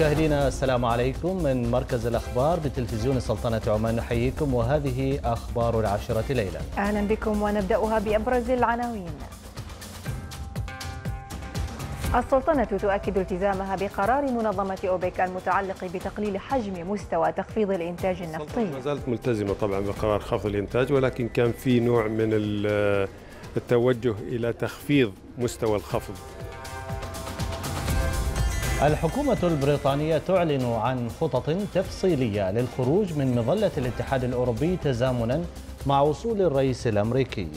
مشاهدينا السلام عليكم من مركز الأخبار بتلفزيون سلطنة عمان. نحييكم وهذه أخبار العاشرة ليلة. أهلا بكم ونبدأها بأبرز العناوين. السلطنة تؤكد التزامها بقرار منظمة أوبك المتعلق بتقليل حجم مستوى تخفيض الإنتاج النفطي. ما زالت ملتزمة طبعا بقرار خفض الإنتاج ولكن كان في نوع من التوجه إلى تخفيض مستوى الخفض. الحكومة البريطانية تعلن عن خطط تفصيلية للخروج من مظلة الاتحاد الأوروبي تزامنا مع وصول الرئيس الأمريكي.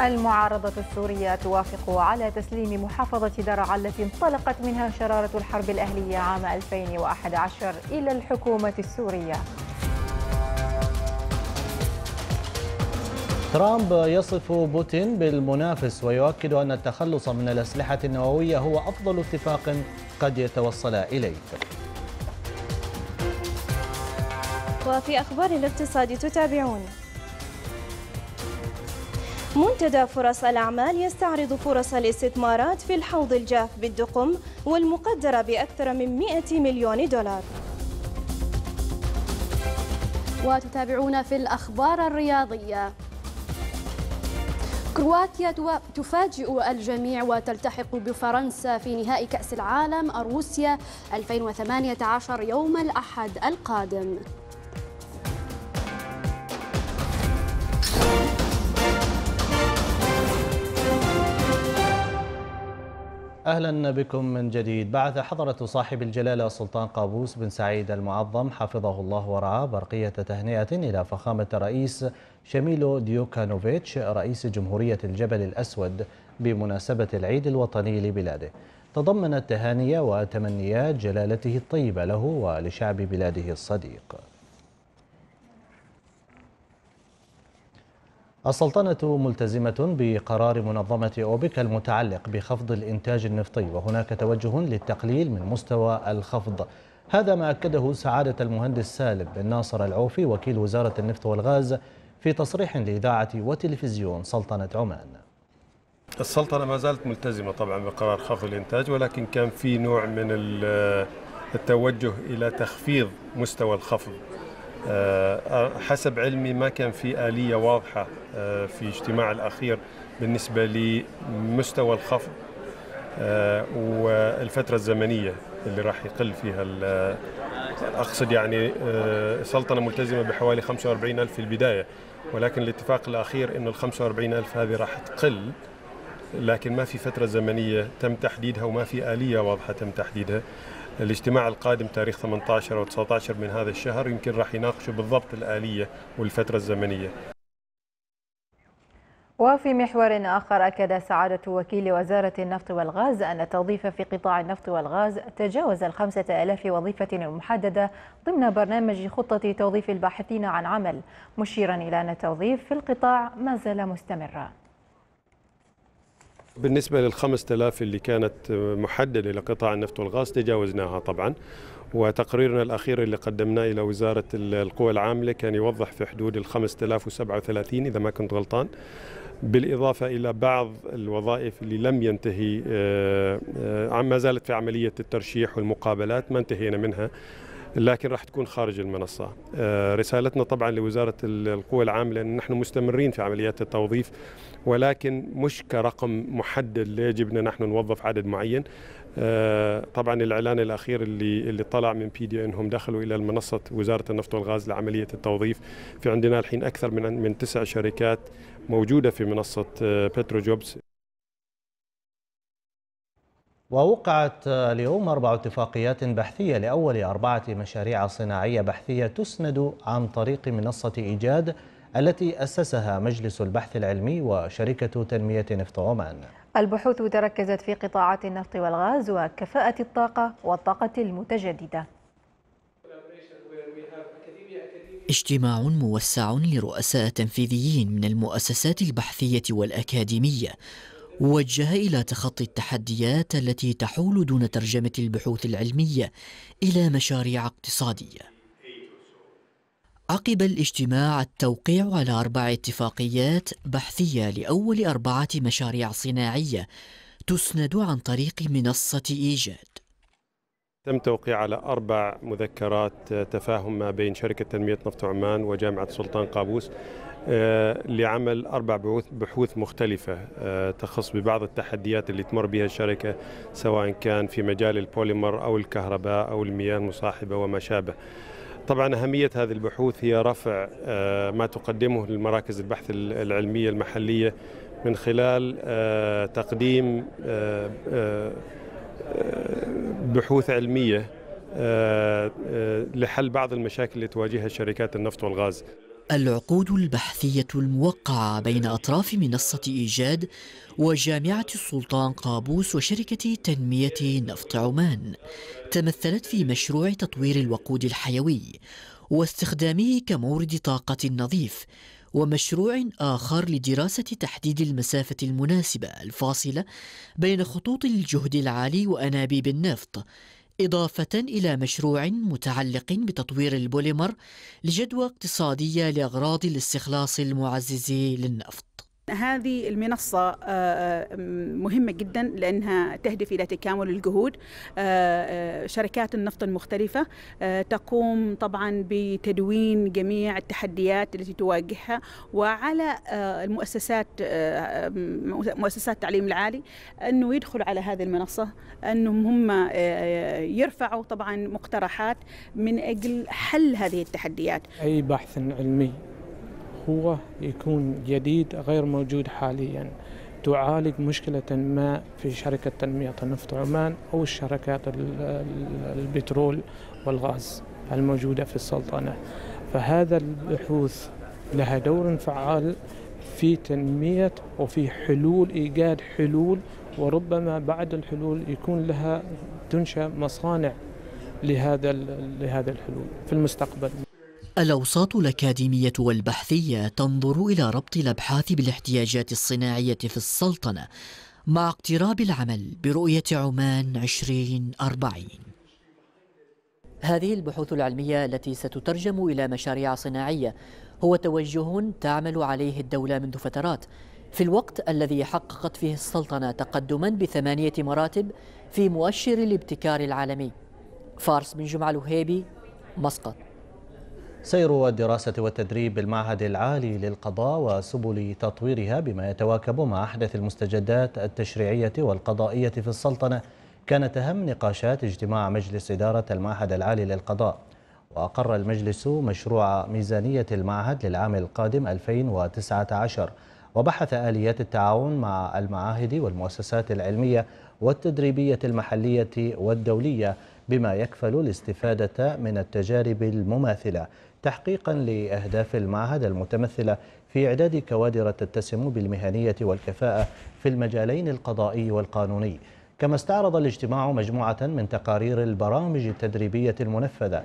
المعارضة السورية توافق على تسليم محافظة درعا التي انطلقت منها شرارة الحرب الأهلية عام 2011 إلى الحكومة السورية. ترامب يصف بوتين بالمنافس ويؤكد أن التخلص من الأسلحة النووية هو أفضل اتفاق قد يتوصل إليه. وفي أخبار الاقتصاد تتابعون. منتدى فرص الأعمال يستعرض فرص الاستثمارات في الحوض الجاف بالدقم والمقدرة بأكثر من 100 مليون دولار. وتتابعون في الأخبار الرياضية. كرواتيا تفاجئ الجميع وتلتحق بفرنسا في نهائي كأس العالم روسيا 2018 يوم الأحد القادم. أهلا بكم من جديد. بعث حضرة صاحب الجلالة السلطان قابوس بن سعيد المعظم حفظه الله ورعاه برقية تهنئة إلى فخامة الرئيس شميلو ديوكانوفيتش رئيس جمهورية الجبل الأسود بمناسبة العيد الوطني لبلاده. تضمنت تهاني وتمنيات جلالته الطيبة له ولشعب بلاده الصديق. السلطنة ملتزمة بقرار منظمة أوبك المتعلق بخفض الإنتاج النفطي وهناك توجه للتقليل من مستوى الخفض. هذا ما أكده سعادة المهندس سالم بن ناصر العوفي وكيل وزارة النفط والغاز في تصريح لإذاعة وتلفزيون سلطنة عمان. السلطنة ما زالت ملتزمة طبعا بقرار خفض الإنتاج ولكن كان في نوع من التوجه إلى تخفيض مستوى الخفض. حسب علمي ما كان في آلية واضحة في اجتماع الأخير بالنسبة لمستوى الخفض والفترة الزمنية اللي راح يقل فيها أقصد يعني السلطنة ملتزمة بحوالي 45 ألف في البداية ولكن الاتفاق الأخير أنه ال 45 ألف هذه راح تقل لكن ما في فترة زمنية تم تحديدها وما في آلية واضحة تم تحديدها. الاجتماع القادم تاريخ 18 و 19 من هذا الشهر يمكن راح يناقشوا بالضبط الآلية والفترة الزمنية. وفي محور آخر أكد سعادة وكيل وزارة النفط والغاز أن التوظيف في قطاع النفط والغاز تجاوز الخمسة ألاف وظيفة محددة ضمن برنامج خطة توظيف الباحثين عن عمل مشيرا إلى أن التوظيف في القطاع ما زال مستمرا. بالنسبة للخمس آلاف اللي كانت محددة لقطاع النفط والغاز تجاوزناها طبعا. وتقريرنا الأخير اللي قدمناه إلى وزارة القوى العاملة كان يوضح في حدود ال 5037 إذا ما كنت غلطان. بالإضافة إلى بعض الوظائف اللي لم ينتهي ما زالت في عملية الترشيح والمقابلات ما انتهينا منها لكن راح تكون خارج المنصة. رسالتنا طبعا لوزارة القوى العاملة أن نحن مستمرين في عمليات التوظيف. ولكن مش كرقم محدد يجب أن نحن نوظف عدد معين. طبعا الإعلان الأخير اللي اللي طلع من بي دي أنهم دخلوا إلى المنصة وزارة النفط والغاز لعملية التوظيف. في عندنا الحين أكثر من من تسع شركات موجودة في منصة بترو جوبز ووقعت اليوم أربع اتفاقيات بحثية لأول أربعة مشاريع صناعية بحثية تسند عن طريق منصة إيجاد التي أسسها مجلس البحث العلمي وشركة تنمية نفط عمان. البحوث تركزت في قطاعات النفط والغاز وكفاءة الطاقة والطاقة المتجددة. اجتماع موسع لرؤساء تنفيذيين من المؤسسات البحثية والأكاديمية وجه إلى تخطي التحديات التي تحول دون ترجمة البحوث العلمية إلى مشاريع اقتصادية. عقب الاجتماع التوقيع على أربع اتفاقيات بحثية لأول أربعة مشاريع صناعية تسند عن طريق منصة إيجاد. تم توقيع على أربع مذكرات تفاهم ما بين شركة تنمية نفط عمان وجامعة سلطان قابوس آه، لعمل أربع بحوث, بحوث مختلفة آه، تخص ببعض التحديات اللي تمر بها الشركة سواء كان في مجال البوليمر أو الكهرباء أو المياه المصاحبة وما شابه. طبعا أهمية هذه البحوث هي رفع آه، ما تقدمه للمراكز البحث العلمية المحلية من خلال تقديم بحوث علمية لحل بعض المشاكل اللي تواجهها شركات النفط والغاز. العقود البحثية الموقعة بين أطراف منصة إيجاد وجامعة السلطان قابوس وشركة تنمية نفط عمان تمثلت في مشروع تطوير الوقود الحيوي واستخدامه كمورد طاقة نظيف ومشروع آخر لدراسة تحديد المسافة المناسبة الفاصلة بين خطوط الجهد العالي وأنابيب النفط إضافة إلى مشروع متعلق بتطوير البوليمر لجدوى اقتصادية لأغراض الاستخلاص المعزز للنفط. هذه المنصة آه، آه، مهمة جدا لأنها تهدف إلى تكامل الجهود آه، شركات النفط المختلفة تقوم طبعا بتدوين جميع التحديات التي تواجهها وعلى المؤسسات مؤسسات التعليم العالي أنه يدخلوا على هذه المنصة أنهم هم يرفعوا طبعا مقترحات من أجل حل هذه التحديات. أي بحث علمي؟ هو يكون جديد غير موجود حاليا. تعالج مشكلة ما في شركة تنمية النفط عمان أو الشركات البترول والغاز الموجودة في السلطنة. فهذا البحوث لها دور فعال في تنمية وفي حلول إيجاد حلول وربما بعد الحلول يكون لها تنشأ مصانع لهذا لهذا الحلول في المستقبل. الأوساط الأكاديمية والبحثية تنظر إلى ربط الأبحاث بالاحتياجات الصناعية في السلطنة مع اقتراب العمل برؤية عمان 2040 هذه البحوث العلمية التي ستترجم إلى مشاريع صناعية هو توجه تعمل عليه الدولة منذ فترات. في الوقت الذي حققت فيه السلطنة تقدما بثمانية مراتب في مؤشر الابتكار العالمي. فارس بن جمعة الوهيبي مسقط. سير الدراسة والتدريب بالمعهد العالي للقضاء وسبل تطويرها بما يتواكب مع أحدث المستجدات التشريعية والقضائية في السلطنة كانت أهم نقاشات اجتماع مجلس إدارة المعهد العالي للقضاء. وأقر المجلس مشروع ميزانية المعهد للعام القادم 2019 وبحث آليات التعاون مع المعاهد والمؤسسات العلمية والتدريبية المحلية والدولية بما يكفل الاستفادة من التجارب المماثلة. تحقيقا لأهداف المعهد المتمثلة في إعداد كوادر تتسم بالمهنية والكفاءة في المجالين القضائي والقانوني. كما استعرض الاجتماع مجموعة من تقارير البرامج التدريبية المنفذة.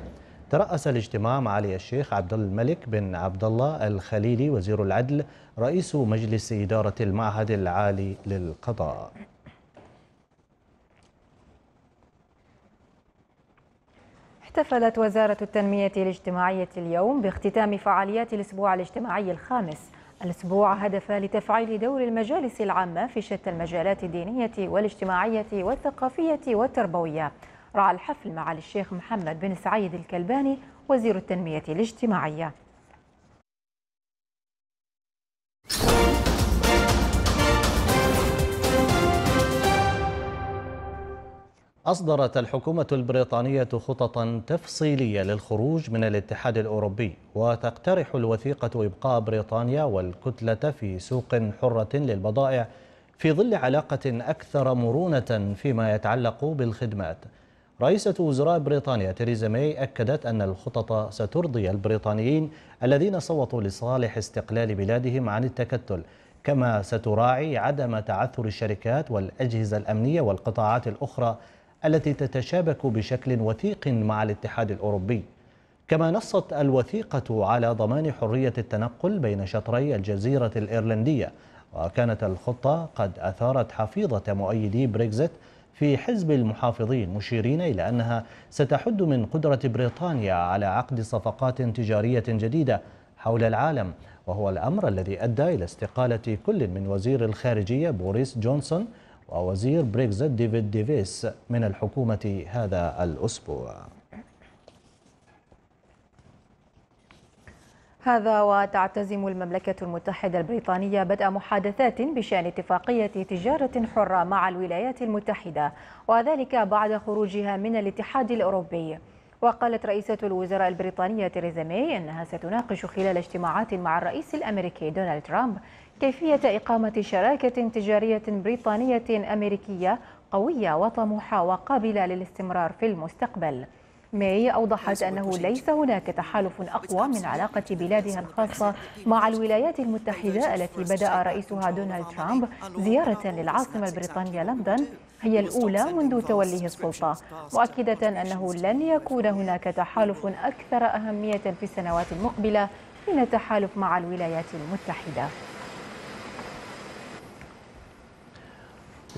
ترأس الاجتماع معالي الشيخ عبد الملك بن عبد الله الخليلي وزير العدل رئيس مجلس إدارة المعهد العالي للقضاء. احتفلت وزارة التنمية الاجتماعية اليوم باختتام فعاليات الأسبوع الاجتماعي الخامس. الأسبوع هدف لتفعيل دور المجالس العامة في شتى المجالات الدينية والاجتماعية والثقافية والتربوية. رعى الحفل معالي الشيخ محمد بن سعيد الكلباني وزير التنمية الاجتماعية. أصدرت الحكومة البريطانية خططا تفصيلية للخروج من الاتحاد الأوروبي وتقترح الوثيقة إبقاء بريطانيا والكتلة في سوق حرة للبضائع في ظل علاقة أكثر مرونة فيما يتعلق بالخدمات. رئيسة وزراء بريطانيا تيريزا ماي أكدت أن الخطط سترضي البريطانيين الذين صوتوا لصالح استقلال بلادهم عن التكتل كما ستراعي عدم تعثر الشركات والأجهزة الأمنية والقطاعات الأخرى التي تتشابك بشكل وثيق مع الاتحاد الأوروبي. كما نصت الوثيقة على ضمان حرية التنقل بين شطري الجزيرة الإيرلندية وكانت الخطة قد أثارت حفيظة مؤيدي بريكزيت في حزب المحافظين مشيرين إلى أنها ستحد من قدرة بريطانيا على عقد صفقات تجارية جديدة حول العالم وهو الأمر الذي أدى إلى استقالة كل من وزير الخارجية بوريس جونسون ووزير بريكزيت ديفيد ديفيس من الحكومة هذا الأسبوع. هذا وتعتزم المملكة المتحدة البريطانية بدء محادثات بشأن اتفاقية تجارة حرة مع الولايات المتحدة وذلك بعد خروجها من الاتحاد الأوروبي. وقالت رئيسة الوزراء البريطانية تيريزا ماي أنها ستناقش خلال اجتماعات مع الرئيس الأمريكي دونالد ترامب كيفية إقامة شراكة تجارية بريطانية أمريكية قوية وطموحة وقابلة للاستمرار في المستقبل. ماي أوضحت أنه ليس هناك تحالف أقوى من علاقة بلادها الخاصة مع الولايات المتحدة التي بدأ رئيسها دونالد ترامب زيارة للعاصمة البريطانية لندن. هي الأولى منذ توليه السلطة. مؤكدة أنه لن يكون هناك تحالف أكثر أهمية في السنوات المقبلة من التحالف مع الولايات المتحدة.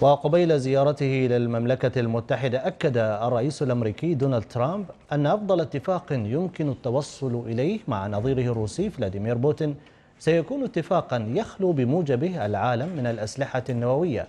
وقبيل زيارته إلى المملكة المتحدة أكد الرئيس الأمريكي دونالد ترامب أن أفضل اتفاق يمكن التوصل إليه مع نظيره الروسي فلاديمير بوتين سيكون اتفاقا يخلو بموجبه العالم من الأسلحة النووية.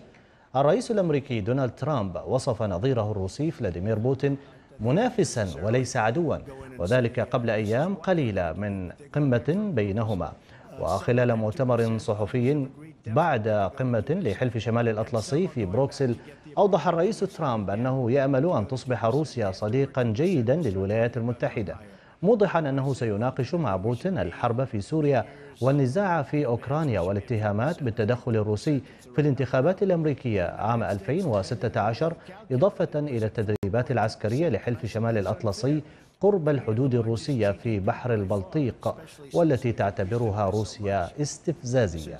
الرئيس الأمريكي دونالد ترامب وصف نظيره الروسي فلاديمير بوتين منافسا وليس عدوا وذلك قبل أيام قليلة من قمة بينهما. وخلال مؤتمر صحفي بعد قمة لحلف شمال الأطلسي في بروكسل أوضح الرئيس ترامب أنه يأمل أن تصبح روسيا صديقا جيدا للولايات المتحدة موضحا أنه سيناقش مع بوتين الحرب في سوريا والنزاع في أوكرانيا والاتهامات بالتدخل الروسي في الانتخابات الأمريكية عام 2016 إضافة إلى التدريبات العسكرية لحلف شمال الأطلسي قرب الحدود الروسية في بحر البلطيق والتي تعتبرها روسيا استفزازية.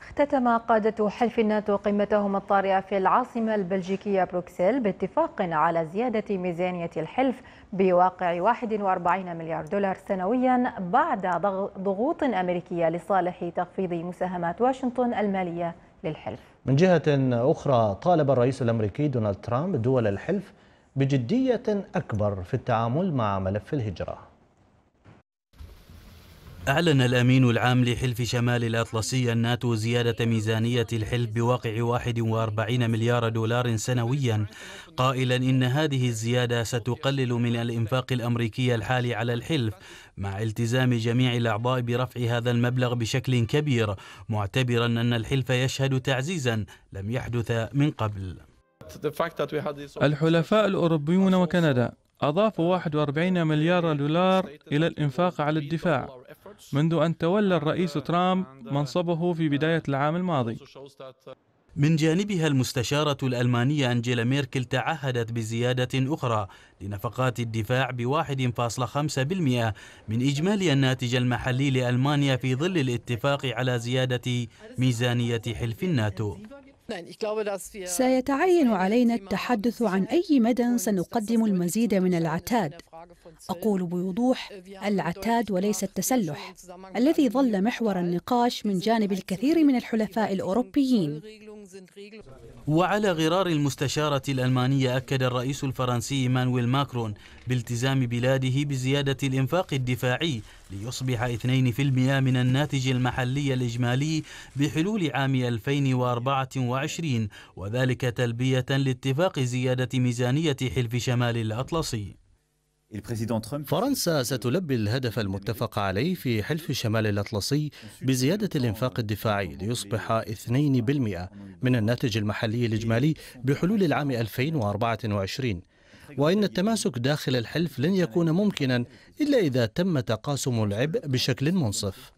اختتم قادة حلف الناتو قمتهم الطارئة في العاصمة البلجيكية بروكسل باتفاق على زيادة ميزانية الحلف بواقع 41 مليار دولار سنويا بعد ضغوط أمريكية لصالح تخفيض مساهمات واشنطن المالية. للحلف. من جهة أخرى طالب الرئيس الأمريكي دونالد ترامب دول الحلف بجدية أكبر في التعامل مع ملف الهجرة. أعلن الأمين العام لحلف شمال الأطلسي الناتو زيادة ميزانية الحلف بواقع 41 مليار دولار سنويا. قائلا إن هذه الزيادة ستقلل من الإنفاق الأمريكي الحالي على الحلف مع التزام جميع الأعضاء برفع هذا المبلغ بشكل كبير معتبرا أن الحلف يشهد تعزيزا لم يحدث من قبل. الحلفاء الأوروبيون وكندا أضافوا 41 مليار دولار إلى الإنفاق على الدفاع. منذ أن تولى الرئيس ترامب منصبه في بداية العام الماضي. من جانبها المستشارة الألمانية أنجيلا ميركل تعهدت بزيادة أخرى لنفقات الدفاع بواحد فاصلة خمسة بالمئة من إجمالي الناتج المحلي لألمانيا في ظل الاتفاق على زيادة ميزانية حلف الناتو. سيتعين علينا التحدث عن أي مدى سنقدم المزيد من العتاد. أقول بوضوح العتاد وليس التسلح الذي ظل محور النقاش من جانب الكثير من الحلفاء الأوروبيين. وعلى غرار المستشارة الألمانية أكد الرئيس الفرنسي إيمانويل ماكرون بالتزام بلاده بزيادة الإنفاق الدفاعي ليصبح 2% من الناتج المحلي الإجمالي بحلول عام 2024 وذلك تلبية لاتفاق زيادة ميزانية حلف شمال الأطلسي. فرنسا ستلبي الهدف المتفق عليه في حلف شمال الأطلسي بزيادة الإنفاق الدفاعي ليصبح 2% من الناتج المحلي الإجمالي بحلول العام 2024 وإن التماسك داخل الحلف لن يكون ممكنا إلا إذا تم تقاسم العبء بشكل منصف.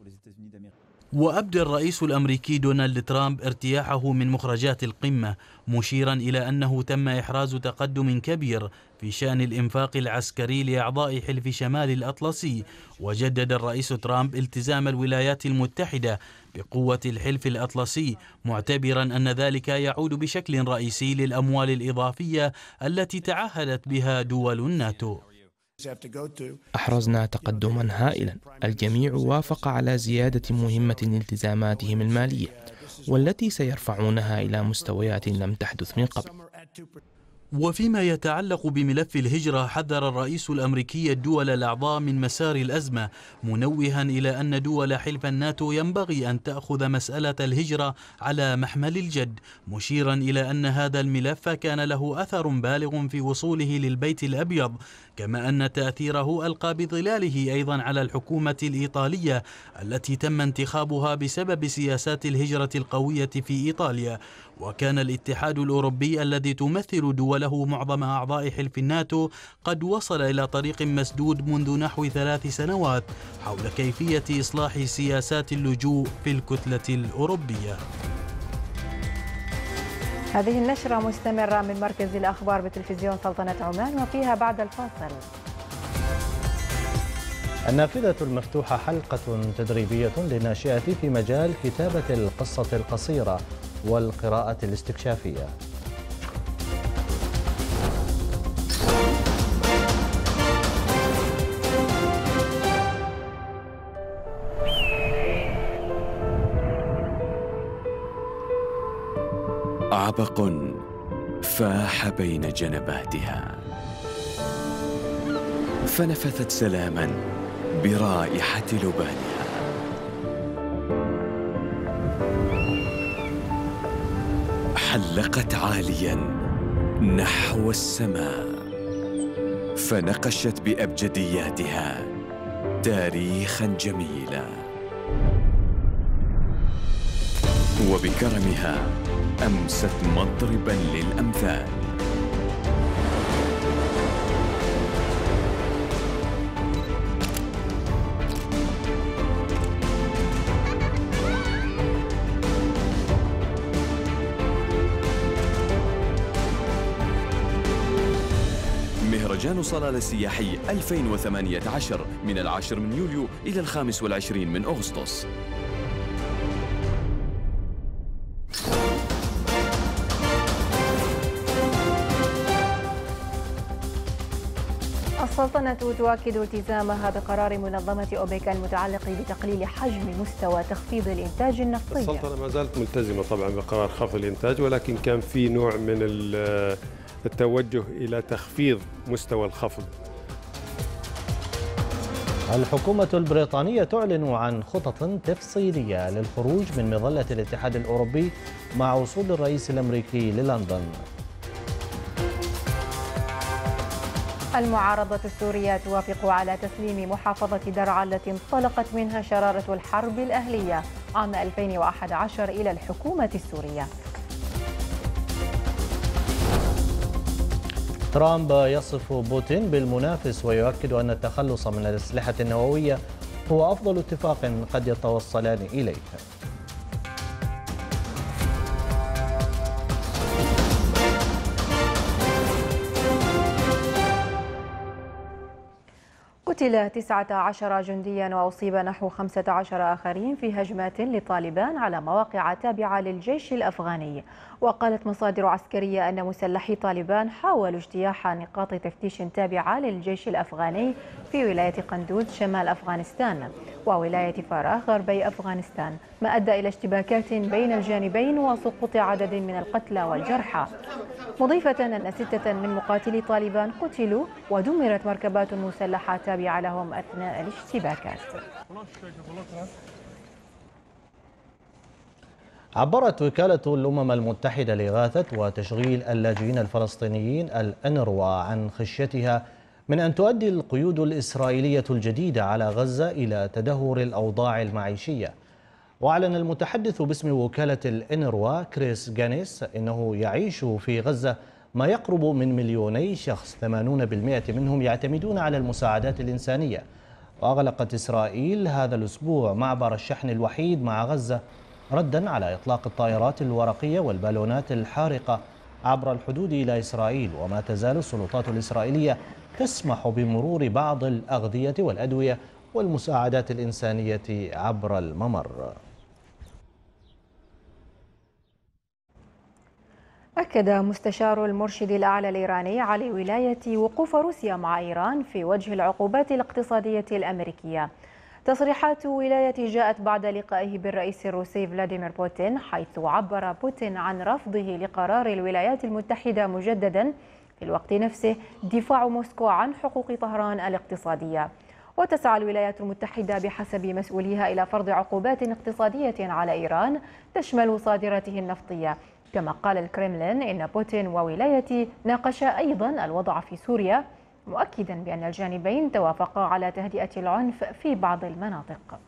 وأبدى الرئيس الأمريكي دونالد ترامب ارتياحه من مخرجات القمة مشيرا إلى أنه تم إحراز تقدم كبير في شأن الإنفاق العسكري لأعضاء حلف شمال الأطلسي. وجدد الرئيس ترامب التزام الولايات المتحدة بقوة الحلف الأطلسي معتبرا أن ذلك يعود بشكل رئيسي للأموال الإضافية التي تعهدت بها دول الناتو. أحرزنا تقدما هائلا. الجميع وافق على زيادة مهمة التزاماتهم المالية. والتي سيرفعونها إلى مستويات لم تحدث من قبل. وفيما يتعلق بملف الهجرة حذر الرئيس الأمريكي الدول الأعضاء من مسار الأزمة منوها إلى أن دول حلف الناتو ينبغي أن تأخذ مسألة الهجرة على محمل الجد مشيرا إلى أن هذا الملف كان له أثر بالغ في وصوله للبيت الأبيض. كما أن تأثيره ألقى بظلاله أيضا على الحكومة الإيطالية التي تم انتخابها بسبب سياسات الهجرة القوية في إيطاليا. وكان الاتحاد الأوروبي الذي تمثل دوله معظم أعضاء حلف الناتو قد وصل إلى طريق مسدود منذ نحو ثلاث سنوات حول كيفية إصلاح سياسات اللجوء في الكتلة الأوروبية. هذه النشرة مستمرة من مركز الأخبار بتلفزيون سلطنة عمان وفيها بعد الفاصل. النافذة المفتوحة حلقة تدريبية للناشئة في مجال كتابة القصة القصيرة والقراءة الاستكشافية. عبق فاح بين جنباتها. فنفثت سلاما برائحة لبانها. حلقت عاليا نحو السماء. فنقشت بأبجدياتها تاريخا جميلا. وبكرمها أمست مضربا للأمثال. مهرجان صلالة السياحي 2018 من العاشر من يوليو إلى الخامس والعشرين من أغسطس. السلطنة تؤكد التزامها بقرار منظمة أوبك المتعلق بتقليل حجم مستوى تخفيض الإنتاج النفطي. السلطنة ما زالت ملتزمة طبعا بقرار خفض الإنتاج ولكن كان في نوع من التوجه إلى تخفيض مستوى الخفض. الحكومة البريطانية تعلن عن خطط تفصيلية للخروج من مظلة الاتحاد الأوروبي مع وصول الرئيس الأمريكي للندن. المعارضة السورية توافق على تسليم محافظة درعا التي انطلقت منها شرارة الحرب الأهلية عام 2011 إلى الحكومة السورية. ترامب يصف بوتين بالمنافس ويؤكد أن التخلص من الأسلحة النووية هو أفضل اتفاق قد يتوصلان إليه. قتل 19 جنديا وأصيب نحو 15 آخرين في هجمات لطالبان على مواقع تابعة للجيش الأفغاني. وقالت مصادر عسكرية أن مسلحي طالبان حاولوا اجتياح نقاط تفتيش تابعة للجيش الأفغاني في ولاية قندوز شمال أفغانستان. وولاية فاراغ غربي أفغانستان ما أدى إلى اشتباكات بين الجانبين وسقوط عدد من القتلى والجرحى. مضيفة أن ستة من مقاتلي طالبان قتلوا ودمرت مركبات مسلحة تابعة لهم أثناء الاشتباكات. عبرت وكالة الأمم المتحدة لإغاثة وتشغيل اللاجئين الفلسطينيين الأنروا عن خشيتها من أن تؤدي القيود الإسرائيلية الجديدة على غزة إلى تدهور الأوضاع المعيشية. وأعلن المتحدث باسم وكالة الإنروا كريس جانيس أنه يعيش في غزة ما يقرب من مليوني شخص 80% منهم يعتمدون على المساعدات الإنسانية. وأغلقت إسرائيل هذا الأسبوع معبر الشحن الوحيد مع غزة ردا على إطلاق الطائرات الورقية والبالونات الحارقة عبر الحدود إلى إسرائيل. وما تزال السلطات الإسرائيلية تسمح بمرور بعض الأغذية والأدوية والمساعدات الإنسانية عبر الممر. أكد مستشار المرشد الأعلى الإيراني على ولاية وقوف روسيا مع إيران في وجه العقوبات الاقتصادية الأمريكية. تصريحات ولاية جاءت بعد لقائه بالرئيس الروسي فلاديمير بوتين حيث عبر بوتين عن رفضه لقرار الولايات المتحدة مجددا في الوقت نفسه دفاع موسكو عن حقوق طهران الاقتصادية. وتسعى الولايات المتحدة بحسب مسؤوليها إلى فرض عقوبات اقتصادية على إيران تشمل صادراته النفطية. كما قال الكرملين إن بوتين وولايته ناقشا أيضا الوضع في سوريا مؤكدا بأن الجانبين توافقا على تهدئة العنف في بعض المناطق.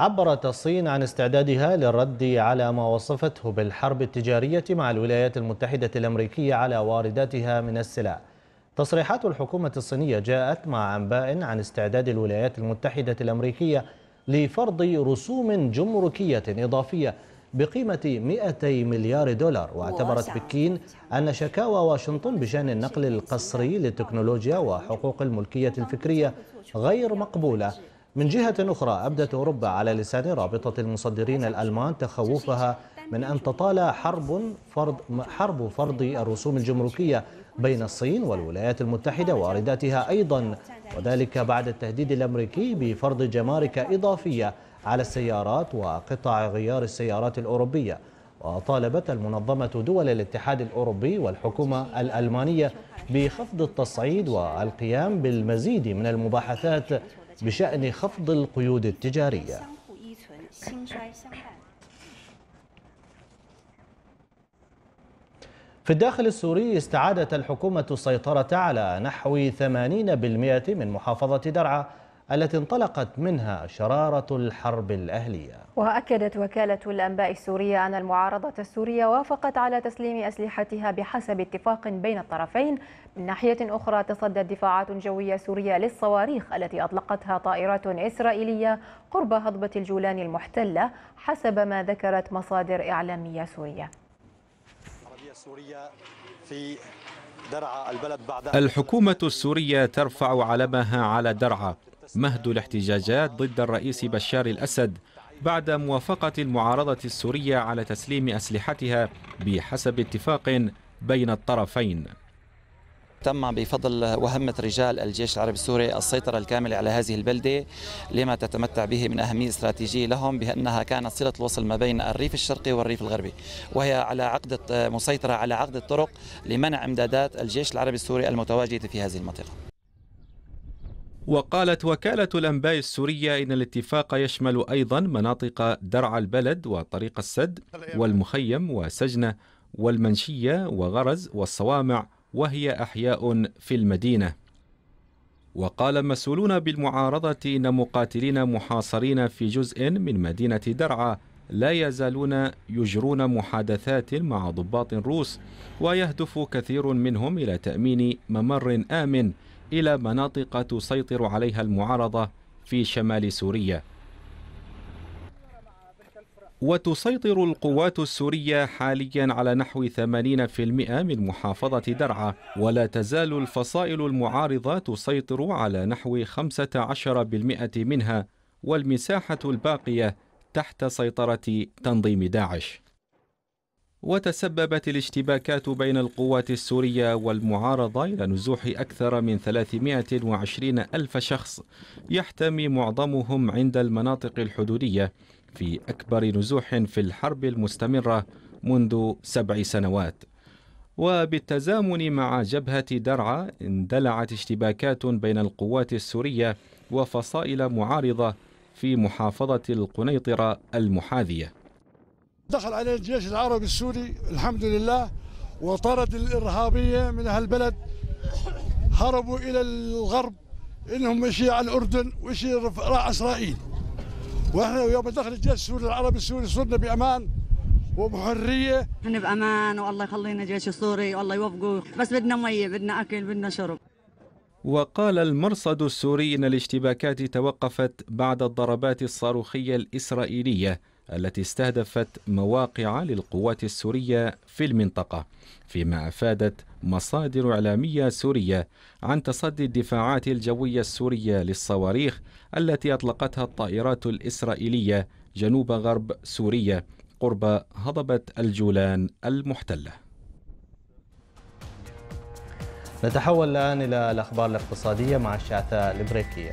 عبرت الصين عن استعدادها للرد على ما وصفته بالحرب التجارية مع الولايات المتحدة الأمريكية على وارداتها من السلع. تصريحات الحكومة الصينية جاءت مع أنباء عن استعداد الولايات المتحدة الأمريكية لفرض رسوم جمركية إضافية بقيمة 200 مليار دولار. واعتبرت بكين أن شكاوى واشنطن بشأن النقل القسري للتكنولوجيا وحقوق الملكية الفكرية غير مقبولة. من جهة أخرى أبدت أوروبا على لسان رابطة المصدرين الألمان تخوفها من أن تطال حرب فرض حرب فرض الرسوم الجمركية بين الصين والولايات المتحدة وارداتها أيضا وذلك بعد التهديد الأمريكي بفرض جمارك إضافية على السيارات وقطع غيار السيارات الأوروبية. وطالبت المنظمة دول الاتحاد الأوروبي والحكومة الألمانية بخفض التصعيد والقيام بالمزيد من المباحثات بشأن خفض القيود التجارية. في الداخل السوري استعادت الحكومة السيطرة على نحو 80% من محافظة درعا التي انطلقت منها شرارة الحرب الأهلية. وأكدت وكالة الأنباء السورية أن المعارضة السورية وافقت على تسليم أسلحتها بحسب اتفاق بين الطرفين من ناحية أخرى تصدت دفاعات جوية سورية للصواريخ التي أطلقتها طائرات إسرائيلية قرب هضبة الجولان المحتلة حسب ما ذكرت مصادر إعلامية سورية. في درعا البلد بعد الحكومة السورية ترفع علمها على درعا مهد الاحتجاجات ضد الرئيس بشار الأسد بعد موافقة المعارضة السورية على تسليم أسلحتها بحسب اتفاق بين الطرفين. تم بفضل وهمة رجال الجيش العربي السوري السيطرة الكاملة على هذه البلدة لما تتمتع به من أهمية استراتيجية لهم بأنها كانت صلة الوصل ما بين الريف الشرقي والريف الغربي وهي على عقدة مسيطرة على عقد الطرق لمنع إمدادات الجيش العربي السوري المتواجدة في هذه المنطقة. وقالت وكالة الأنباء السورية إن الاتفاق يشمل أيضا مناطق درع البلد وطريق السد والمخيم وسجنة والمنشية وغرز والصوامع وهي أحياء في المدينة. وقال مسؤولون بالمعارضة إن مقاتلين محاصرين في جزء من مدينة درعا لا يزالون يجرون محادثات مع ضباط روس ويهدف كثير منهم إلى تأمين ممر آمن إلى مناطق تسيطر عليها المعارضة في شمال سوريا. وتسيطر القوات السورية حاليا على نحو 80% من محافظة درعا ولا تزال الفصائل المعارضة تسيطر على نحو 15% منها والمساحة الباقية تحت سيطرة تنظيم داعش. وتسببت الاشتباكات بين القوات السورية والمعارضة إلى نزوح أكثر من 320 ألف شخص يحتمي معظمهم عند المناطق الحدودية. في أكبر نزوح في الحرب المستمرة منذ سبع سنوات. وبالتزامن مع جبهة درعا اندلعت اشتباكات بين القوات السورية وفصائل معارضة في محافظة القنيطرة المحاذية. دخل عليه الجيش العربي السوري الحمد لله وطرد الإرهابية من هالبلد هربوا إلى الغرب إنهم مشي على الأردن وشي راح إسرائيل وإحنا يوم دخل الجيش السوري العربي السوري صرنا بأمان وبحرية. إحنا بأمان والله يخلينا الجيش السوري والله يوفقه بس بدنا مية بدنا أكل بدنا شرب. وقال المرصد السوري إن الاشتباكات توقفت بعد الضربات الصاروخية الإسرائيلية. التي استهدفت مواقع للقوات السورية في المنطقة فيما أفادت مصادر إعلامية سورية عن تصدي الدفاعات الجوية السورية للصواريخ التي أطلقتها الطائرات الإسرائيلية جنوب غرب سوريا قرب هضبة الجولان المحتلة. نتحول الآن إلى الأخبار الاقتصادية مع الشعثاء البريكيه.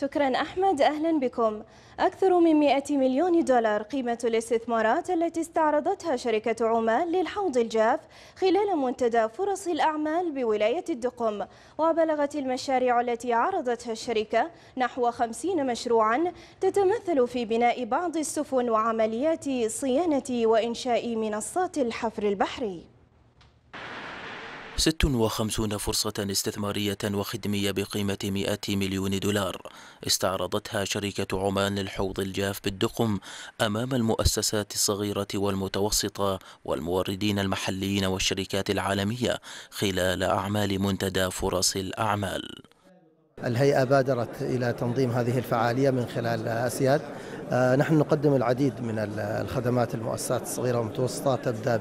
شكرا أحمد أهلا بكم. أكثر من 100 مليون دولار قيمة الاستثمارات التي استعرضتها شركة عمان للحوض الجاف خلال منتدى فرص الأعمال بولاية الدقم. وبلغت المشاريع التي عرضتها الشركة نحو 50 مشروعا تتمثل في بناء بعض السفن وعمليات صيانة وإنشاء منصات الحفر البحري. 56 فرصة استثمارية وخدمية بقيمة 100 مليون دولار. استعرضتها شركة عمان للحوض الجاف بالدقم أمام المؤسسات الصغيرة والمتوسطة والموردين المحليين والشركات العالمية خلال أعمال منتدى فرص الأعمال. الهيئة بادرت إلى تنظيم هذه الفعالية من خلال أسياد. آه، نحن نقدم العديد من الخدمات المؤسسات الصغيرة والمتوسطة تبدأ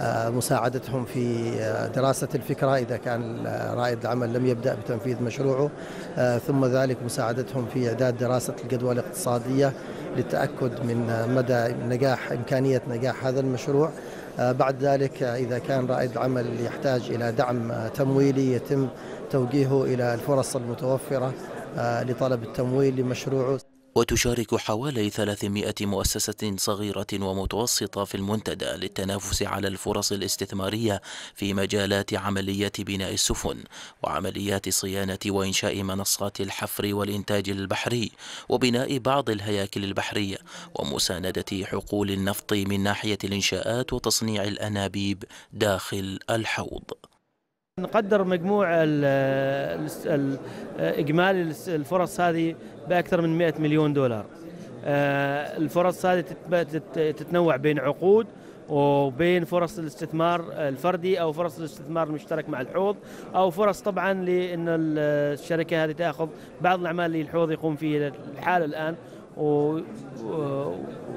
بمساعدتهم في آه، دراسة الفكرة إذا كان رائد العمل لم يبدأ بتنفيذ مشروعه. آه، ثم ذلك مساعدتهم في إعداد دراسة الجدوى الاقتصادية للتأكد من مدى نجاح إمكانية نجاح هذا المشروع. بعد ذلك إذا كان رائد العمل يحتاج إلى دعم تمويلي يتم توجيهه إلى الفرص المتوفرة لطلب التمويل لمشروعه وتشارك حوالي 300 مؤسسة صغيرة ومتوسطة في المنتدى للتنافس على الفرص الاستثمارية في مجالات عمليات بناء السفن وعمليات صيانة وإنشاء منصات الحفر والإنتاج البحري وبناء بعض الهياكل البحرية ومساندة حقول النفط من ناحية الإنشاءات وتصنيع الأنابيب داخل الحوض. نقدر مجموع إجمالي الفرص هذه بأكثر من 100 مليون دولار. آه، الفرص هذه تتنوع بين عقود وبين فرص الاستثمار الفردي أو فرص الاستثمار المشترك مع الحوض أو فرص طبعا لأن الشركة هذه تأخذ بعض الأعمال اللي الحوض يقوم فيه الحال الآن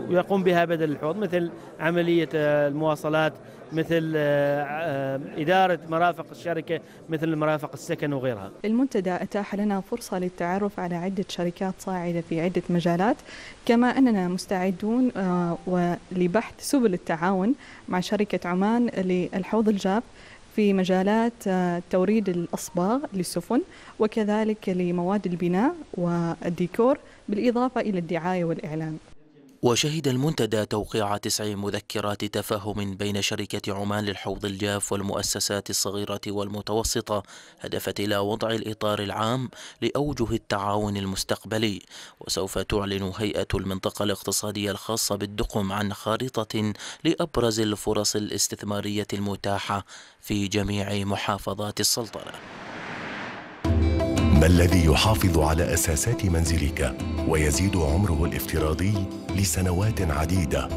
ويقوم بها بدل الحوض مثل عملية المواصلات مثل آه، آه، إدارة مرافق الشركة مثل مرافق السكن وغيرها. المنتدى أتاح لنا فرصة للتعرف على عدة شركات صاعدة في عدة مجالات كما أننا مستعدون آه، لبحث سبل التعاون مع شركة عمان للحوض الجاف. في مجالات توريد الأصباغ للسفن وكذلك لمواد البناء والديكور بالإضافة إلى الدعاية والإعلان. وشهد المنتدى توقيع تسع مذكرات تفاهم بين شركة عمان للحوض الجاف والمؤسسات الصغيرة والمتوسطة هدفت إلى وضع الإطار العام لأوجه التعاون المستقبلي. وسوف تعلن هيئة المنطقة الاقتصادية الخاصة بالدقم عن خارطة لأبرز الفرص الاستثمارية المتاحة في جميع محافظات السلطنة. ما الذي يحافظ على أساسات منزلك ويزيد عمره الافتراضي لسنوات عديدة؟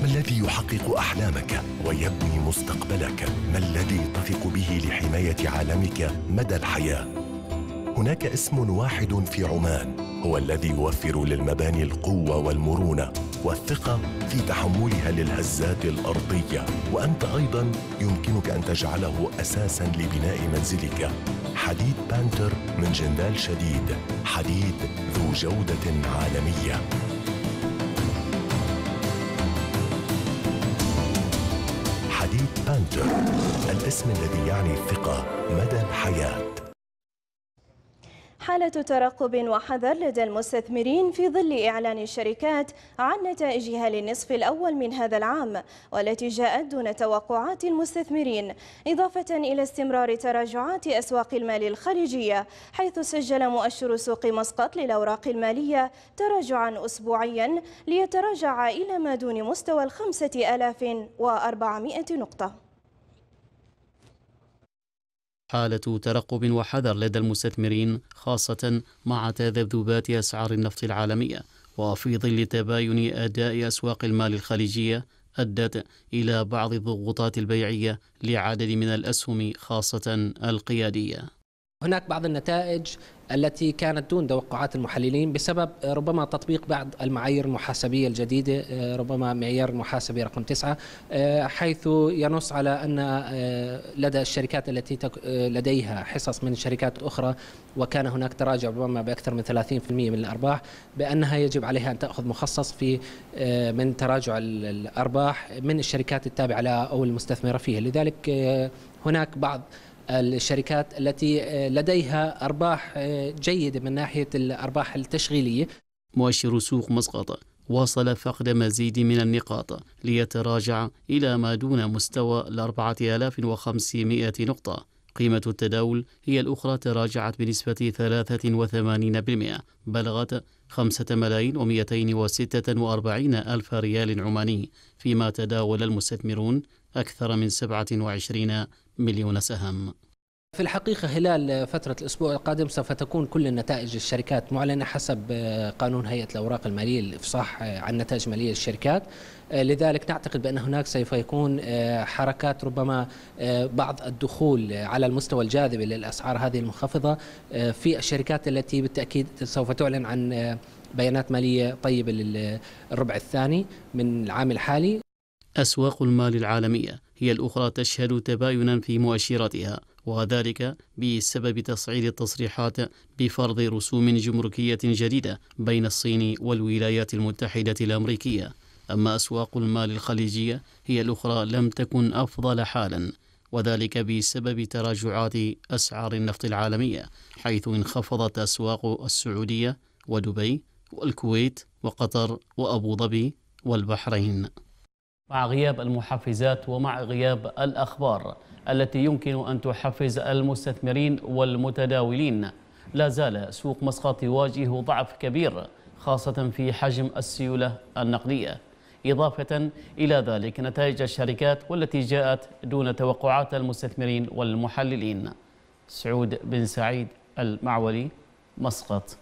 ما الذي يحقق أحلامك ويبني مستقبلك؟ ما الذي تثق به لحماية عالمك مدى الحياة؟ هناك اسم واحد في عمان هو الذي يوفر للمباني القوة والمرونة والثقة في تحملها للهزات الأرضية. وأنت أيضا يمكنك أن تجعله أساسا لبناء منزلك. حديد بانتر من جندال شديد. حديد ذو جودة عالمية. حديد بانتر الاسم الذي يعني الثقة مدى الحياة. حالة ترقب وحذر لدى المستثمرين في ظل إعلان الشركات عن نتائجها للنصف الأول من هذا العام والتي جاءت دون توقعات المستثمرين إضافة إلى استمرار تراجعات أسواق المال الخارجية حيث سجل مؤشر سوق مسقط للأوراق المالية تراجعا أسبوعيا ليتراجع إلى ما دون مستوى الخمسة ألاف وأربعمائة نقطة. حالة ترقب وحذر لدى المستثمرين خاصة مع تذبذبات أسعار النفط العالمية. وفي ظل تباين أداء أسواق المال الخليجية أدت إلى بعض الضغوطات البيعية لعدد من الأسهم خاصة القيادية. هناك بعض النتائج التي كانت دون توقعات المحللين بسبب ربما تطبيق بعض المعايير المحاسبية الجديدة آه، ربما معيار المحاسبة رقم تسعة آه، حيث ينص على أن آه، لدى الشركات التي لديها حصص من شركات أخرى وكان هناك تراجع ربما بأكثر من 30% من الأرباح بأنها يجب عليها أن تأخذ مخصص في من تراجع الأرباح من الشركات التابعة لها أو المستثمرة فيها. لذلك هناك بعض الشركات التي لديها أرباح جيدة من ناحية الأرباح التشغيلية. مؤشر سوق مسقط واصل فقد مزيد من النقاط ليتراجع إلى ما دون مستوى آلاف وخمسمائة نقطة. قيمة التداول هي الأخرى تراجعت بنسبة 83% بلغت خمسة ملايين ومئتين وستة وأربعين ألف ريال عماني. فيما تداول المستثمرون أكثر من 27 مليون سهم. في الحقيقة خلال فترة الأسبوع القادم سوف تكون كل النتائج الشركات معلنة حسب قانون هيئة الأوراق المالية الإفصاح عن نتائج مالية للشركات لذلك نعتقد بأن هناك سوف يكون حركات ربما بعض الدخول على المستوى الجاذب للأسعار هذه المنخفضة في الشركات التي بالتأكيد سوف تعلن عن بيانات مالية طيبة للربع الثاني من العام الحالي. أسواق المال العالمية هي الأخرى تشهد تباينا في مؤشراتها وذلك بسبب تصعيد التصريحات بفرض رسوم جمركية جديدة بين الصين والولايات المتحدة الأمريكية. أما أسواق المال الخليجية هي الأخرى لم تكن أفضل حالا وذلك بسبب تراجعات أسعار النفط العالمية حيث انخفضت أسواق السعودية ودبي والكويت وقطر وأبو ظبي والبحرين. مع غياب المحفزات ومع غياب الأخبار التي يمكن أن تحفز المستثمرين والمتداولين. لا زال سوق مسقط يواجه ضعف كبير خاصة في حجم السيولة النقدية. إضافة إلى ذلك نتائج الشركات والتي جاءت دون توقعات المستثمرين والمحللين. سعود بن سعيد المعولي مسقط.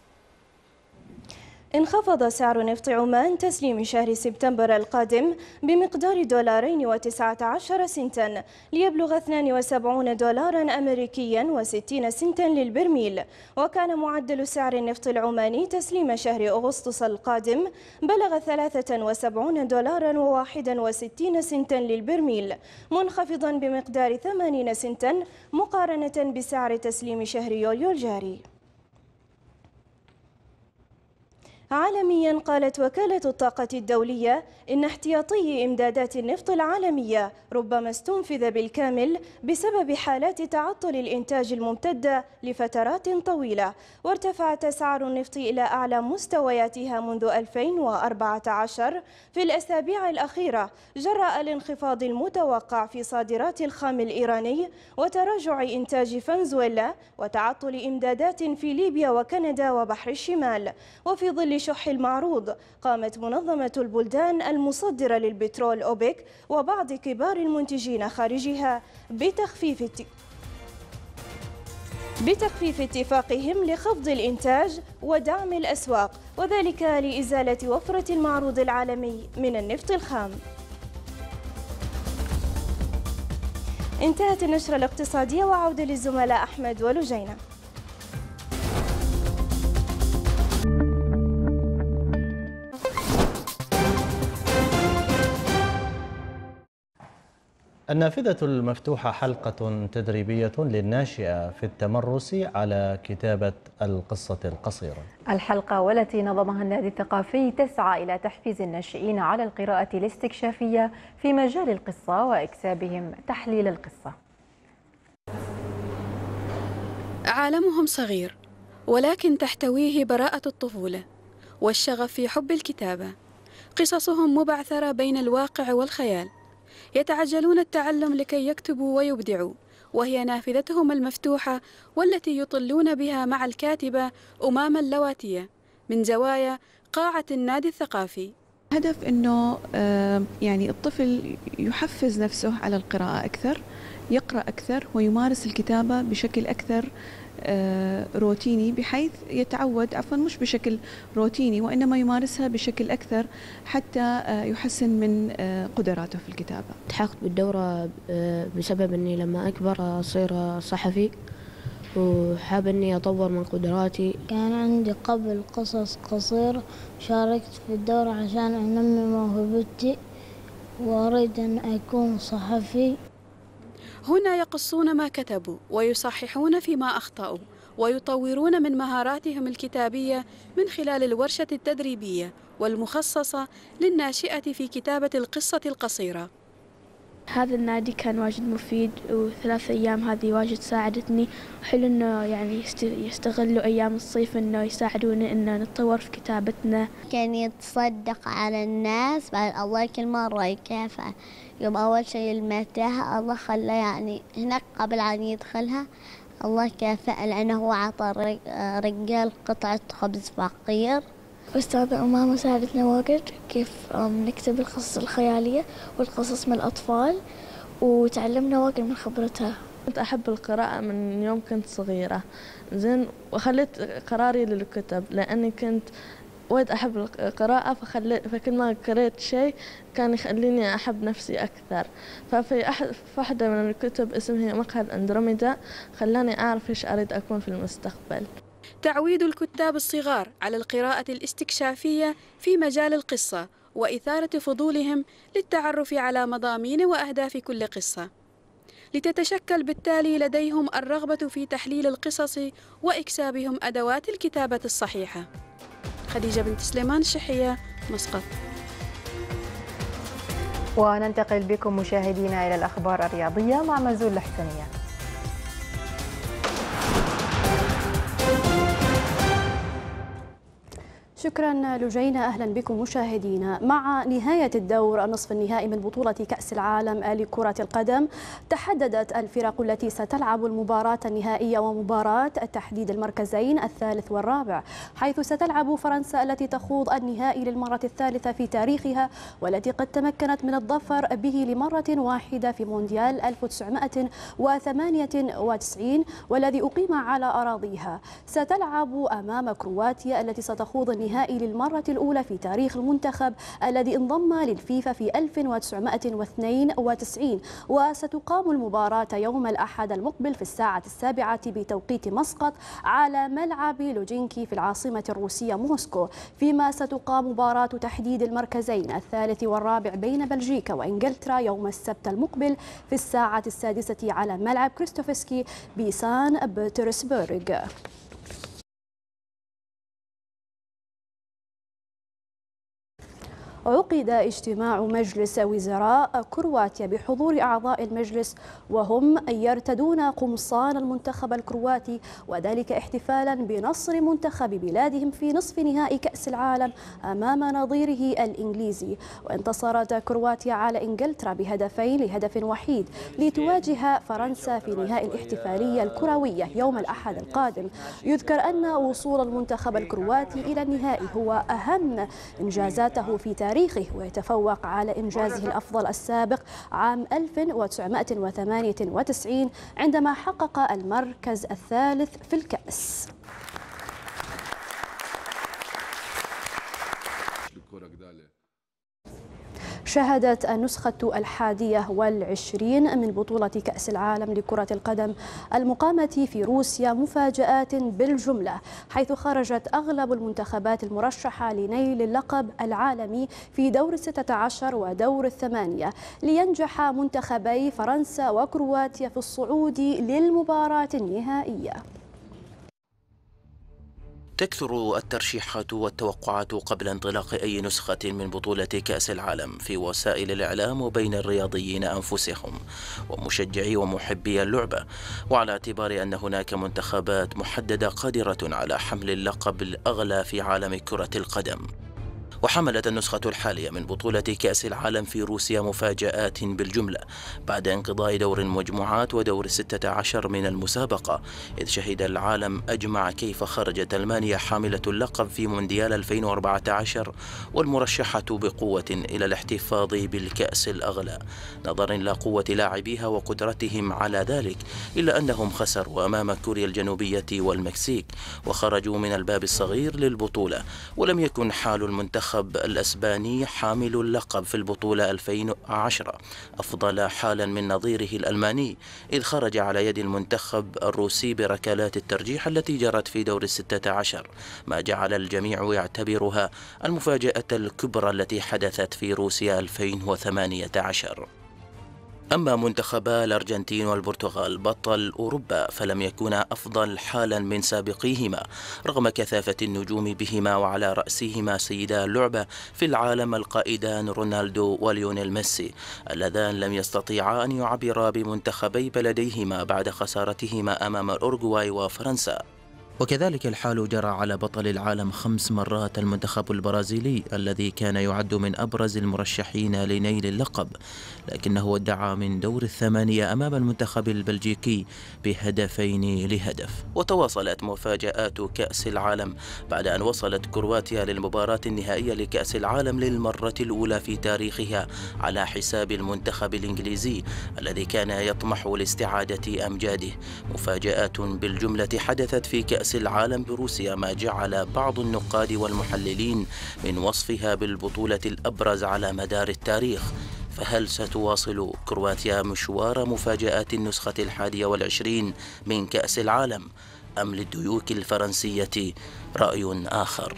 انخفض سعر نفط عمان تسليم شهر سبتمبر القادم بمقدار دولارين وتسعة عشر سنتا ليبلغ 72 دولارا أمريكيا وستين سنتا للبرميل. وكان معدل سعر النفط العماني تسليم شهر أغسطس القادم بلغ 73 دولارا وواحدا وستين سنتا للبرميل منخفضا بمقدار 80 سنتا مقارنة بسعر تسليم شهر يوليو الجاري. عالميا قالت وكالة الطاقة الدولية إن احتياطي إمدادات النفط العالمية ربما استنفذ بالكامل بسبب حالات تعطل الإنتاج الممتدة لفترات طويلة وارتفعت أسعار النفط إلى أعلى مستوياتها منذ 2014 في الأسابيع الأخيرة جراء الانخفاض المتوقع في صادرات الخام الإيراني وتراجع إنتاج فنزويلا وتعطل إمدادات في ليبيا وكندا وبحر الشمال وفي ظل شح المعروض قامت منظمة البلدان المصدرة للبترول أوبك وبعض كبار المنتجين خارجها بتخفيف. بتخفيف اتفاقهم لخفض الإنتاج ودعم الأسواق وذلك لإزالة وفرة المعروض العالمي من النفط الخام انتهت النشرة الاقتصادية وعودة للزملاء أحمد ولجينة النافذة المفتوحة حلقة تدريبية للناشئة في التمرس على كتابة القصة القصيرة. الحلقة والتي نظمها النادي الثقافي تسعى إلى تحفيز الناشئين على القراءة الاستكشافية في مجال القصة وإكسابهم تحليل القصة. عالمهم صغير ولكن تحتويه براءة الطفولة والشغف في حب الكتابة. قصصهم مبعثرة بين الواقع والخيال. يتعجلون التعلم لكي يكتبوا ويبدعوا وهي نافذتهم المفتوحة والتي يطلون بها مع الكاتبة أمام اللواتية من زوايا قاعة النادي الثقافي. هدف أنه يعني الطفل يحفز نفسه على القراءة أكثر يقرأ أكثر ويمارس الكتابة بشكل أكثر روتيني بحيث يتعود عفوا مش بشكل روتيني وإنما يمارسها بشكل أكثر حتى يحسن من قدراته في الكتابة. التحقت بالدورة بسبب أني لما أكبر أصير صحفي وحاب أني أطور من قدراتي. كان عندي قبل قصص قصيرة شاركت في الدورة عشان أنمي موهبتي وأريد أن أكون صحفي. هنا يقصون ما كتبوا ويصححون فيما أخطأوا ويطورون من مهاراتهم الكتابية من خلال الورشة التدريبية والمخصصة للناشئة في كتابة القصة القصيرة. هذا النادي كان واجد مفيد وثلاث أيام هذه واجد ساعدتني. وحلو إنه يعني يستغلوا أيام الصيف إنه يساعدونا إنه نتطور في كتابتنا. كان يتصدق على الناس بعد الله كل مرة يكافئ يوم أول شيء المتاهة الله خلى يعني هناك قبل أن يدخلها الله كافئ لأنه هو عطى رجال قطعة خبز فقير. أستاذة أمامة ساعدتنا واجد كيف نكتب القصص الخيالية والقصص من الأطفال وتعلمنا واجد من خبرتها. كنت أحب القراءة من يوم كنت صغيرة. زين وخليت قراري للكتب لأني كنت وايد أحب القراءة فخليت فكل ما قريت شيء كان يخليني أحب نفسي أكثر. ففي أحد واحدة من الكتب اسمها مقهى أندروميدا خلاني أعرف إيش أريد أكون في المستقبل. تعويد الكتاب الصغار على القراءة الاستكشافية في مجال القصة وإثارة فضولهم للتعرف على مضامين وأهداف كل قصة. لتتشكل بالتالي لديهم الرغبة في تحليل القصص وإكسابهم أدوات الكتابة الصحيحة. خديجة بنت سليمان الشحية مسقط. وننتقل بكم مشاهدينا إلى الأخبار الرياضية مع منزول الحسنية. شكرا لجينا أهلا بكم مشاهدينا. مع نهاية الدور النصف النهائي من بطولة كأس العالم لكرة القدم تحددت الفرق التي ستلعب المباراة النهائية ومباراة تحديد المركزين الثالث والرابع حيث ستلعب فرنسا التي تخوض النهائي للمرة الثالثة في تاريخها والتي قد تمكنت من الظفر به لمرة واحدة في مونديال 1998 والذي أقيم على أراضيها. ستلعب أمام كرواتيا التي ستخوض النهائي النهائي للمرة الأولى في تاريخ المنتخب الذي انضم للفيفا في 1992 وستقام المباراة يوم الأحد المقبل في الساعة السابعة بتوقيت مسقط على ملعب لوجينكي في العاصمة الروسية موسكو فيما ستقام مباراة تحديد المركزين الثالث والرابع بين بلجيكا وإنجلترا يوم السبت المقبل في الساعة السادسة على ملعب كريستوفسكي بسان بطرسبرغ عقد اجتماع مجلس وزراء كرواتيا بحضور أعضاء المجلس وهم يرتدون قمصان المنتخب الكرواتي وذلك احتفالا بنصر منتخب بلادهم في نصف نهائي كأس العالم أمام نظيره الإنجليزي. وانتصرت كرواتيا على إنجلترا بهدفين لهدف وحيد لتواجه فرنسا في نهائي الاحتفالية الكروية يوم الأحد القادم. يذكر أن وصول المنتخب الكرواتي إلى النهائي هو أهم. إنجازاته في تاريخ تاريخه ويتفوق على إنجازه الأفضل السابق عام 1998 عندما حقق المركز الثالث في الكأس. شهدت النسخة الحادية والعشرين من بطولة كأس العالم لكرة القدم المقامة في روسيا مفاجآت بالجملة حيث خرجت أغلب المنتخبات المرشحة لنيل اللقب العالمي في دور الستة عشر ودور الثمانية لينجح منتخبي فرنسا وكرواتيا في الصعود للمباراة النهائية. تكثر الترشيحات والتوقعات قبل انطلاق أي نسخة من بطولة كأس العالم في وسائل الإعلام وبين الرياضيين أنفسهم ومشجعي ومحبي اللعبة وعلى اعتبار أن هناك منتخبات محددة قادرة على حمل اللقب الأغلى في عالم كرة القدم. وحملت النسخة الحالية من بطولة كأس العالم في روسيا مفاجآت بالجملة بعد انقضاء دور المجموعات ودور الستة عشر من المسابقة إذ شهد العالم أجمع كيف خرجت ألمانيا حاملة اللقب في مونديال 2014 والمرشحة بقوة إلى الاحتفاظ بالكأس الأغلى. نظرا إلى قوة لاعبيها وقدرتهم على ذلك إلا أنهم خسروا أمام كوريا الجنوبية والمكسيك وخرجوا من الباب الصغير للبطولة ولم يكن حال المنتخب المنتخب الأسباني حامل اللقب في البطولة 2010 أفضل حالا من نظيره الألماني إذ خرج على يد المنتخب الروسي بركلات الترجيح التي جرت في دور الستة عشر. ما جعل الجميع يعتبرها المفاجأة الكبرى التي حدثت في روسيا 2018 أما منتخبا الأرجنتين والبرتغال بطل أوروبا فلم يكونا أفضل حالا من سابقيهما رغم كثافة النجوم بهما وعلى رأسهما سيدا اللعبة في العالم القائدان رونالدو وليونيل ميسي اللذان لم يستطيعا أن يعبرا بمنتخبي بلديهما بعد خسارتهما أمام الأورغواي وفرنسا. وكذلك الحال جرى على بطل العالم خمس مرات المنتخب البرازيلي الذي كان يعد من أبرز المرشحين لنيل اللقب. لكنه ادعى من دور الثمانية أمام المنتخب البلجيكي بهدفين لهدف. وتواصلت مفاجآت كأس العالم بعد أن وصلت كرواتيا للمباراة النهائية لكأس العالم للمرة الأولى في تاريخها على حساب المنتخب الإنجليزي الذي كان يطمح لاستعادة أمجاده. مفاجآت بالجملة حدثت في كأس العالم بروسيا ما جعل بعض النقاد والمحللين من وصفها بالبطولة الأبرز على مدار التاريخ. فهل ستواصل كرواتيا مشوار مفاجآت النسخة الحادية والعشرين من كأس العالم أم للديوك الفرنسية رأي آخر؟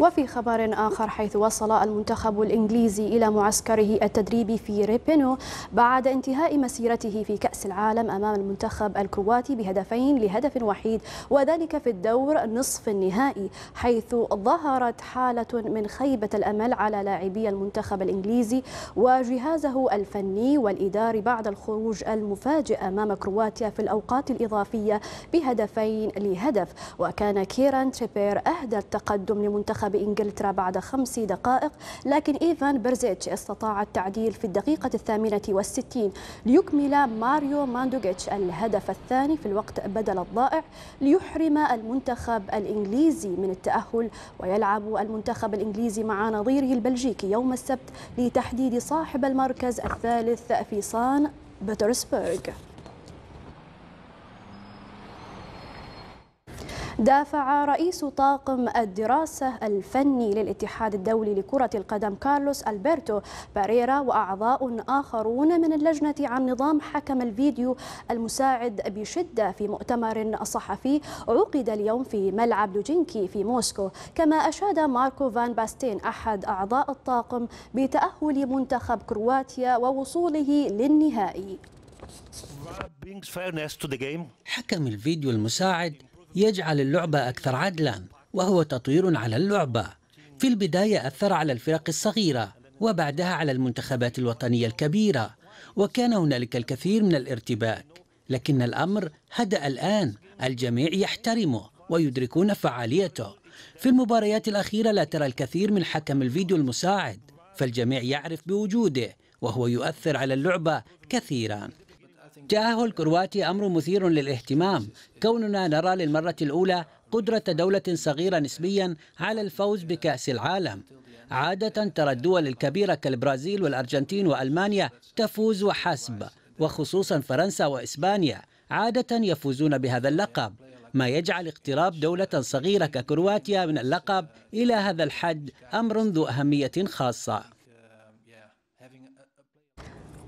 وفي خبر آخر حيث وصل المنتخب الإنجليزي إلى معسكره التدريبي في ريبينو بعد انتهاء مسيرته في كأس العالم أمام المنتخب الكرواتي بهدفين لهدف وحيد وذلك في الدور نصف النهائي حيث ظهرت حالة من خيبة الأمل على لاعبي المنتخب الإنجليزي وجهازه الفني والإداري بعد الخروج المفاجئ أمام كرواتيا في الأوقات الإضافية بهدفين لهدف وكان كيران تريبير أهدى التقدم لمنتخب منتخب إنجلترا بعد خمس دقائق لكن إيفان بيريسيتش استطاع التعديل في الدقيقة الثامنة والستين ليكمل ماريو ماندزوكيتش الهدف الثاني في الوقت بدل الضائع ليحرم المنتخب الإنجليزي من التأهل ويلعب المنتخب الإنجليزي مع نظيره البلجيكي يوم السبت لتحديد صاحب المركز الثالث في صان بطرسبرغ دافع رئيس طاقم الدراسة الفني للاتحاد الدولي لكرة القدم كارلوس ألبرتو باريرا وأعضاء آخرون من اللجنة عن نظام حكم الفيديو المساعد بشدة في مؤتمر صحفي عقد اليوم في ملعب لوجنيكي في موسكو. كما أشاد ماركو فان باستين أحد أعضاء الطاقم بتأهل منتخب كرواتيا ووصوله للنهائي. حكم الفيديو المساعد يجعل اللعبة أكثر عدلا وهو تطوير على اللعبة. في البداية أثر على الفرق الصغيرة وبعدها على المنتخبات الوطنية الكبيرة وكان هنالك الكثير من الارتباك. لكن الأمر هدأ الآن الجميع يحترمه ويدركون فعاليته. في المباريات الأخيرة لا ترى الكثير من حكم الفيديو المساعد فالجميع يعرف بوجوده وهو يؤثر على اللعبة كثيرا. تأهل كرواتيا أمر مثير للاهتمام. كوننا نرى للمرة الأولى قدرة دولة صغيرة نسبيا على الفوز بكأس العالم. عادة ترى الدول الكبيرة كالبرازيل والأرجنتين وألمانيا تفوز وحسب وخصوصا فرنسا وإسبانيا عادة يفوزون بهذا اللقب. ما يجعل اقتراب دولة صغيرة ككرواتيا من اللقب إلى هذا الحد أمر ذو أهمية خاصة.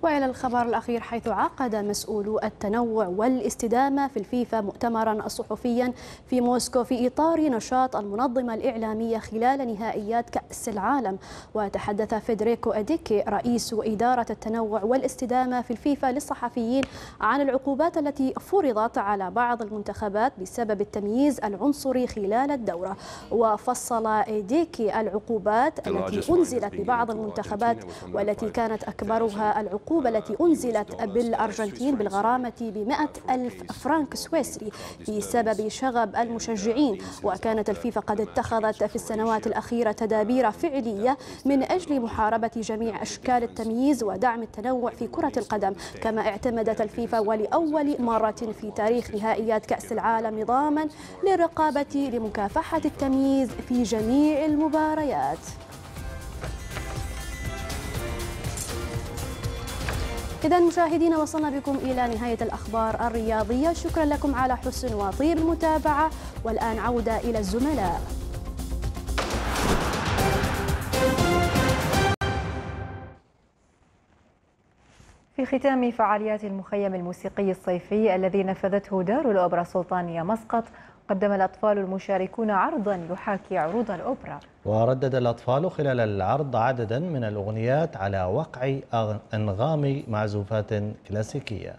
وإلى الخبر الأخير حيث عقد مسؤولو التنوع والاستدامة في الفيفا مؤتمرا صحفيا في موسكو في إطار نشاط المنظمة الإعلامية خلال نهائيات كأس العالم. وتحدث فيدريكو أديكي رئيس إدارة التنوع والاستدامة في الفيفا للصحفيين عن العقوبات التي فرضت على بعض المنتخبات بسبب التمييز العنصري خلال الدورة. وفصل أديكي العقوبات التي أنزلت لبعض المنتخبات والتي كانت أكبرها العقوبة العقوبة التي أنزلت بالأرجنتين بالغرامة بمئة ألف فرنك سويسري بسبب شغب المشجعين. وكانت الفيفا قد اتخذت في السنوات الأخيرة تدابير فعلية من أجل محاربة جميع أشكال التمييز ودعم التنوع في كرة القدم. كما اعتمدت الفيفا ولأول مرة في تاريخ نهائيات كأس العالم نظاما للرقابة لمكافحة التمييز في جميع المباريات. إذا مشاهدينا وصلنا بكم إلى نهاية الأخبار الرياضية. شكرا لكم على حسن وطيب المتابعة. والآن عودة إلى الزملاء. في ختام فعاليات المخيم الموسيقي الصيفي الذي نفذته دار الأوبرا السلطانية مسقط قدم الأطفال المشاركون عرضا يحاكي عروض الأوبرا. وردد الأطفال خلال العرض عددا من الأغنيات على وقع أنغام معزوفات كلاسيكية.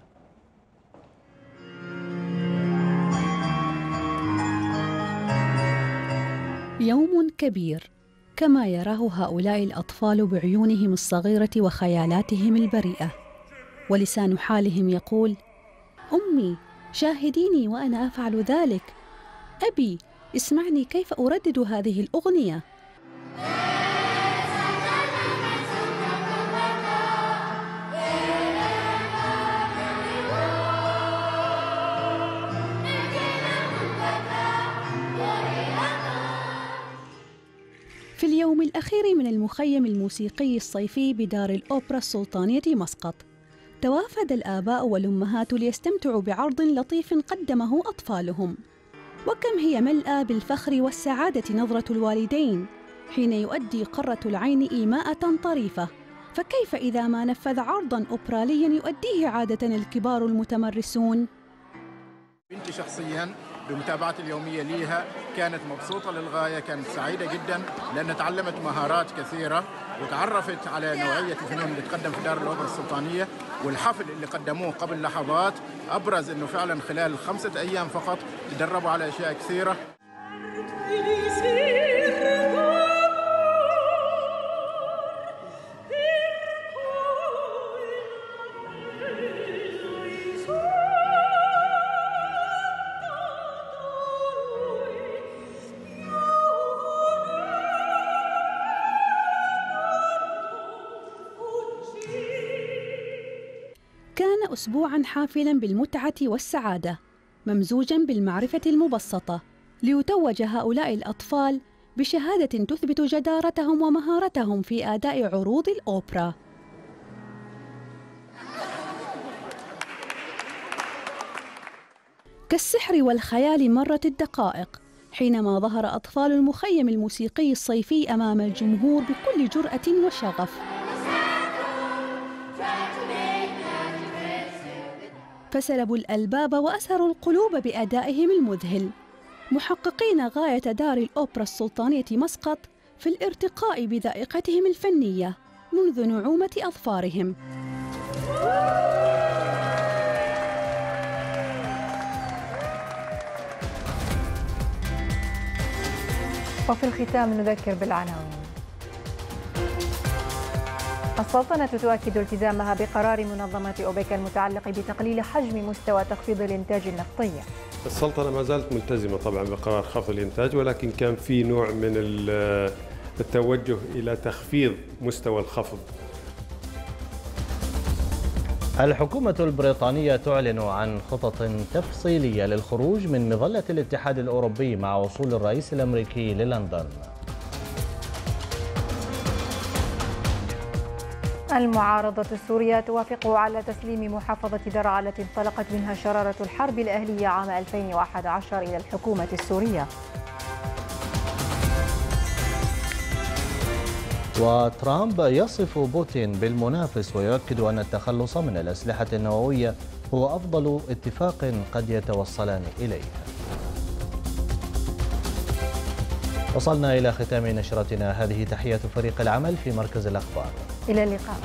يوم كبير كما يراه هؤلاء الأطفال بعيونهم الصغيرة وخيالاتهم البريئة. ولسان حالهم يقول أمي شاهديني وأنا أفعل ذلك. أبي اسمعني كيف أردد هذه الأغنية. في اليوم الأخير من المخيم الموسيقي الصيفي بدار الأوبرا السلطانية مسقط توافد الآباء والأمهات ليستمتعوا بعرض لطيف قدمه أطفالهم. وكم هي ملأى بالفخر والسعادة نظرة الوالدين حين يؤدي قرة العين إيماءة طريفة فكيف إذا ما نفذ عرضا أوبراليا يؤديه عادة الكبار المتمرسون؟ بنتي شخصيا بمتابعتي اليومية ليها كانت مبسوطة للغاية كانت سعيدة جدا لأن تعلمت مهارات كثيرة وتعرفت على نوعية الفنون اللي تقدم في دار الأوبرا السلطانية والحفل اللي قدموه قبل لحظات. أبرز أنه فعلا خلال خمسة أيام فقط تدربوا على أشياء كثيرة. أسبوعا حافلا بالمتعة والسعادة ممزوجا بالمعرفة المبسطة. ليتوج هؤلاء الأطفال بشهادة تثبت جدارتهم ومهارتهم في أداء عروض الأوبرا. كالسحر والخيال مرت الدقائق حينما ظهر أطفال المخيم الموسيقي الصيفي أمام الجمهور بكل جرأة وشغف. فسلبوا الألباب وأسروا القلوب بأدائهم المذهل. محققين غاية دار الأوبرا السلطانية مسقط في الارتقاء بذائقتهم الفنية منذ نعومة أظفارهم. وفي الختام نذكر بالعناوين. السلطنة تؤكد التزامها بقرار منظمة أوبك المتعلق بتقليل حجم مستوى تخفيض الإنتاج النفطي. السلطنة ما زالت ملتزمة طبعا بقرار خفض الإنتاج ولكن كان في نوع من التوجه إلى تخفيض مستوى الخفض. الحكومة البريطانية تعلن عن خطط تفصيلية للخروج من مظلة الاتحاد الأوروبي مع وصول الرئيس الأمريكي للندن. المعارضة السورية توافق على تسليم محافظة درعا التي انطلقت منها شرارة الحرب الأهلية عام 2011 إلى الحكومة السورية. وترامب يصف بوتين بالمنافس ويؤكد أن التخلص من الأسلحة النووية هو أفضل اتفاق قد يتوصلان إليه. وصلنا إلى ختام نشرتنا. هذه تحية فريق العمل في مركز الأخبار. إلى اللقاء.